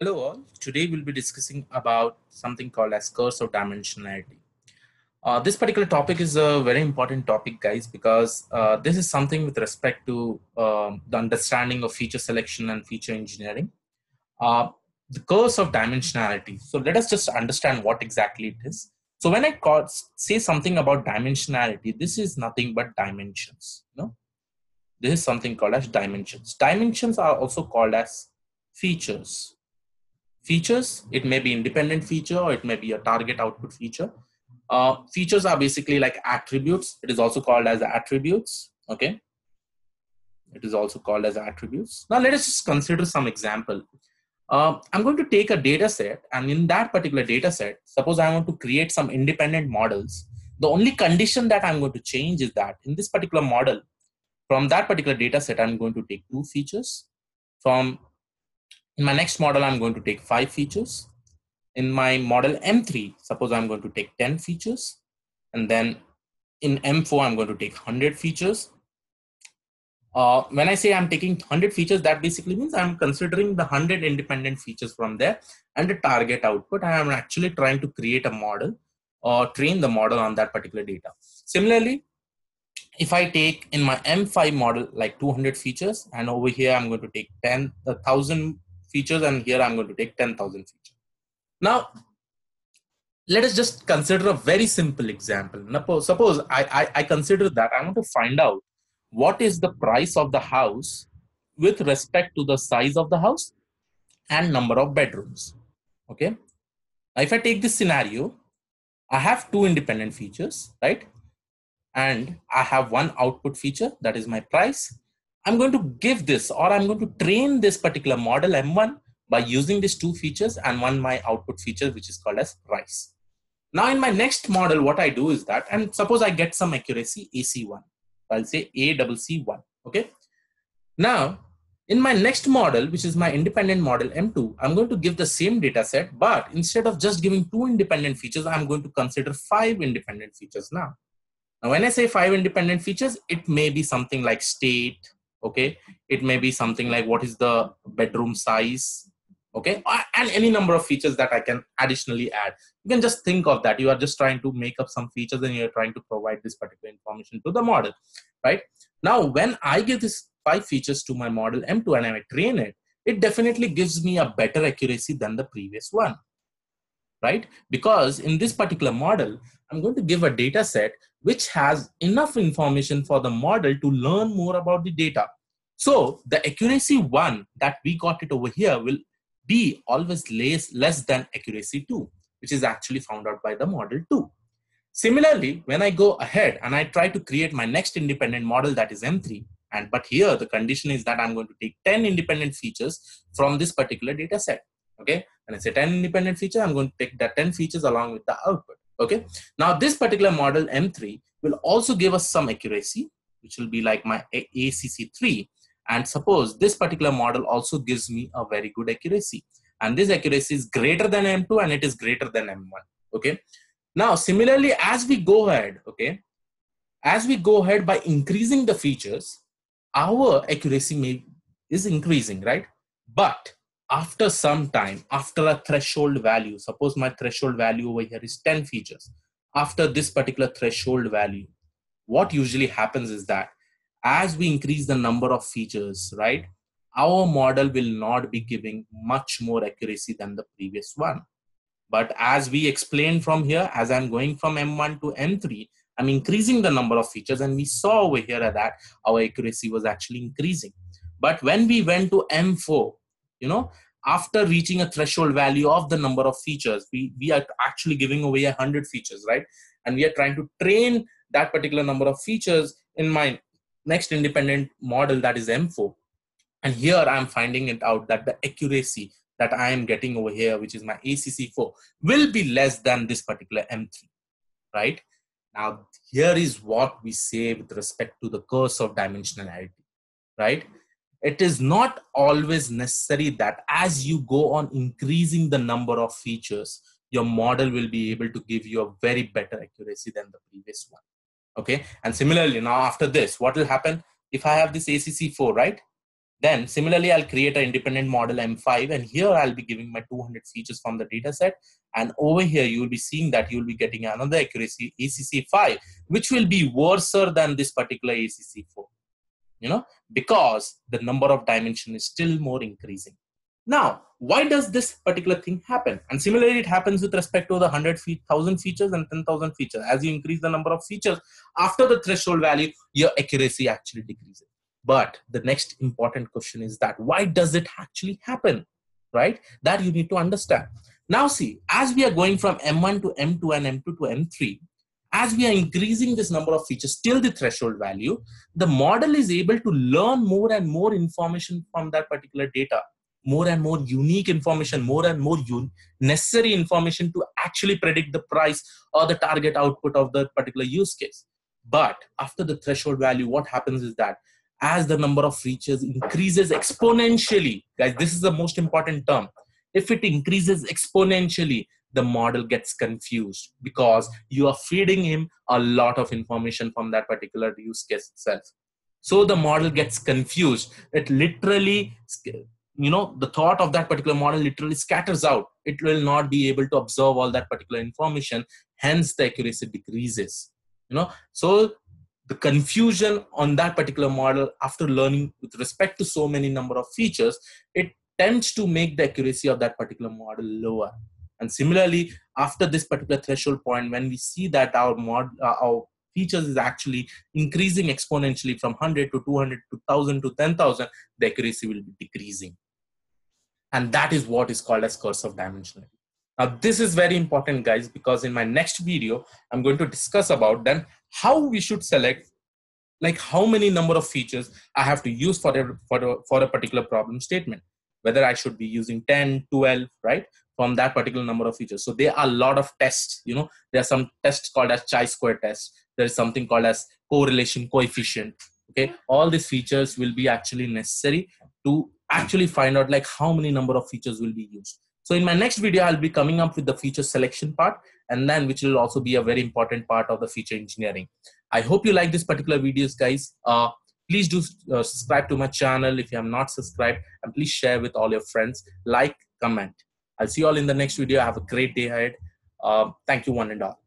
Hello all. Today we'll be discussing about something called as curse of dimensionality. Uh, this particular topic is a very important topic, guys, because uh, this is something with respect to um, the understanding of feature selection and feature engineering. Uh, the curse of dimensionality. So let us just understand what exactly it is. So when I call, say something about dimensionality, this is nothing but dimensions. You know? This is something called as dimensions. Dimensions are also called as features features. It may be independent feature or it may be a target output feature. Uh, features are basically like attributes. It is also called as attributes. Okay. It is also called as attributes. Now let us just consider some example. Uh, I'm going to take a data set and in that particular data set, suppose I want to create some independent models. The only condition that I'm going to change is that in this particular model, from that particular data set, I'm going to take two features. From in my next model, I'm going to take five features. In my model M3, suppose I'm going to take 10 features. And then in M4, I'm going to take 100 features. Uh, when I say I'm taking 100 features, that basically means I'm considering the 100 independent features from there and the target output. I am actually trying to create a model or train the model on that particular data. Similarly, if I take in my M5 model like 200 features and over here I'm going to take 10, 1000 features and here I'm going to take 10,000 features. Now, let us just consider a very simple example. Suppose I, I, I consider that I want to find out what is the price of the house with respect to the size of the house and number of bedrooms. Okay. Now, if I take this scenario, I have two independent features, right? And I have one output feature that is my price I'm going to give this or I'm going to train this particular model M1 by using these two features and one my output feature, which is called as price. Now in my next model, what I do is that, and suppose I get some accuracy AC1, I'll say ACC1, okay? Now, in my next model, which is my independent model M2, I'm going to give the same data set, but instead of just giving two independent features, I'm going to consider five independent features now. Now, when I say five independent features, it may be something like state, okay? It may be something like what is the bedroom size? Okay? And any number of features that i can additionally add. You can just think of that. You are just trying to make up some features and you're trying to provide this particular information to the model right? Now when i give this five features to my model m2 and i train it it definitely gives me a better accuracy than the previous one right because in this particular model i'm going to give a data set which has enough information for the model to learn more about the data. So the accuracy one that we got it over here will be always less, less than accuracy two, which is actually found out by the model two. Similarly, when I go ahead and I try to create my next independent model that is M3, and but here the condition is that I'm going to take 10 independent features from this particular data set. Okay, and I say 10 independent features, I'm going to take that 10 features along with the output. Okay. Now this particular model M3 will also give us some accuracy, which will be like my ACC3. And suppose this particular model also gives me a very good accuracy. And this accuracy is greater than M2 and it is greater than M1. Okay. Now, similarly, as we go ahead, okay, as we go ahead by increasing the features, our accuracy may is increasing, right? But after some time, after a threshold value, suppose my threshold value over here is 10 features. After this particular threshold value, what usually happens is that as we increase the number of features, right, our model will not be giving much more accuracy than the previous one. But as we explained from here, as I'm going from M1 to M3, I'm increasing the number of features and we saw over here that our accuracy was actually increasing. But when we went to M4, you know after reaching a threshold value of the number of features we we are actually giving away a hundred features right? And we are trying to train that particular number of features in my next independent model that is m4 and here i'm finding it out that the accuracy that i am getting over here which is my acc4 will be less than this particular m3 right? Now here is what we say with respect to the curse of dimensionality right it is not always necessary that as you go on increasing the number of features your model will be able to give you a very better accuracy than the previous one. Okay? And similarly now after this what will happen? If i have this acc4 right? Then similarly, I'll create an independent model M5 and here I'll be giving my 200 features from the data set. And over here, you will be seeing that you will be getting another accuracy ACC5, which will be worse than this particular ACC4, you know, because the number of dimension is still more increasing. Now, why does this particular thing happen? And similarly, it happens with respect to the 100,000 features and 10,000 features. As you increase the number of features, after the threshold value, your accuracy actually decreases. But the next important question is that why does it actually happen? Right? That you need to understand. Now, see, as we are going from M1 to M2 and M2 to M3, as we are increasing this number of features till the threshold value, the model is able to learn more and more information from that particular data more and more unique information, more and more necessary information to actually predict the price or the target output of the particular use case. But after the threshold value, what happens is that as the number of features increases exponentially, guys, this is the most important term. If it increases exponentially, the model gets confused because you are feeding him a lot of information from that particular use case itself. So the model gets confused. It literally you know the thought of that particular model literally scatters out it will not be able to observe all that particular information hence the accuracy decreases you know so the confusion on that particular model after learning with respect to so many number of features it tends to make the accuracy of that particular model lower and similarly after this particular threshold point when we see that our mod uh, our features is actually increasing exponentially from 100 to 200 to 1000 to 10000 the accuracy will be decreasing. And that is what is called as curse of dimensionality. Now this is very important guys because in my next video i'm going to discuss about then how we should select like how many number of features i have to use for a, for a, for a particular problem statement. Whether i should be using 10 12 right from that particular number of features so there are a lot of tests you know there are some tests called as chi-square test there is something called as correlation coefficient okay all these features will be actually necessary to actually find out like how many number of features will be used. So in my next video, I'll be coming up with the feature selection part and then which will also be a very important part of the feature engineering. I hope you like this particular videos guys. Uh, please do uh, subscribe to my channel if you have not subscribed and please share with all your friends, like, comment. I'll see you all in the next video. Have a great day ahead. Uh, thank you one and all.